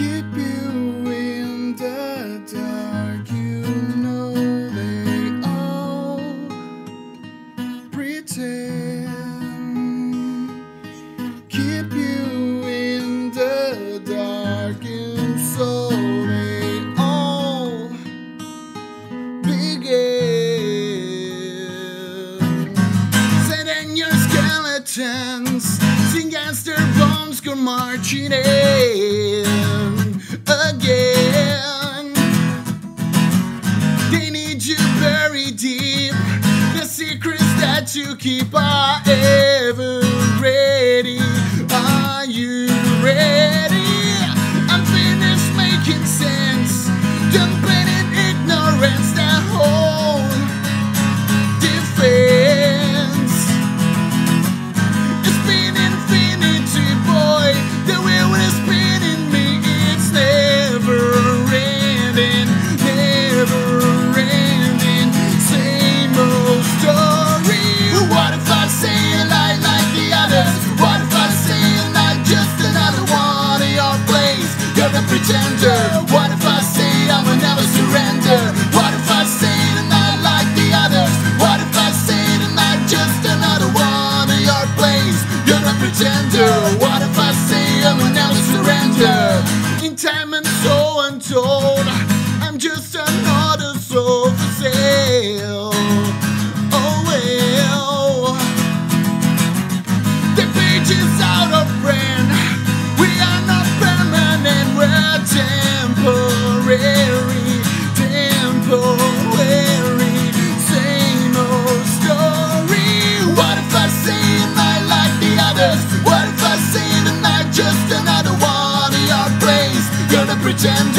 keep you in the dark. You know they all pretend. Keep you in the dark, and so they all begin. Sending your skeletons, sing as their bones go marching in. You keep are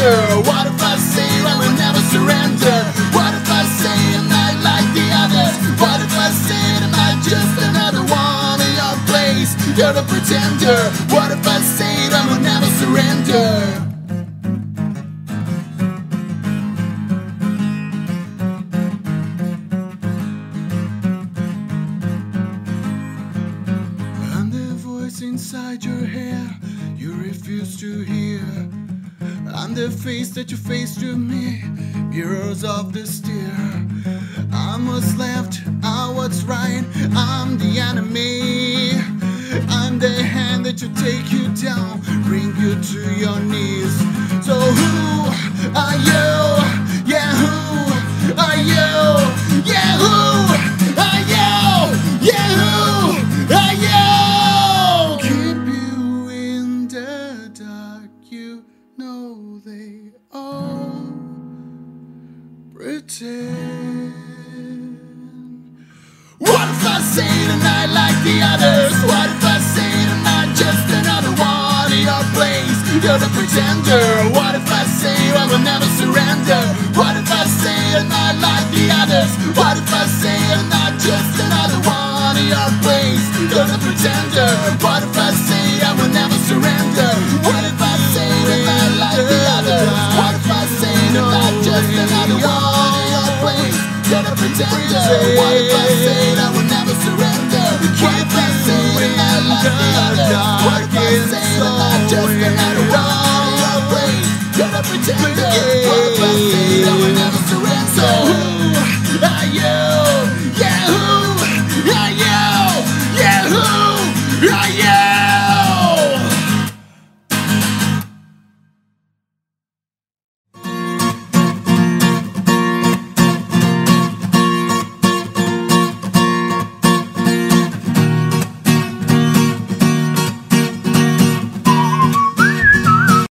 What if I say I will never surrender? What if I say I'm not like the others? What if I say I'm not just another one in your place You're the pretender. What if I say I will never surrender? I'm the voice inside your head you refuse to hear. I'm the face that you face to me, mirrors of the steer. Know they all pretend. What if I say tonight like the others? What if I say not just another one of your plays? You're the pretender. What if I say I will never surrender? What if I say not like the others? What if I say not just another one of your plays? You're the pretender. What if I say I will never surrender? What if I What if I say that I'm just another one of your plays? You're. What if I say I will never surrender? What if I say I'm not the? What if I say that I'm just another one of your plays? You're.